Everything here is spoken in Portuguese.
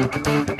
Música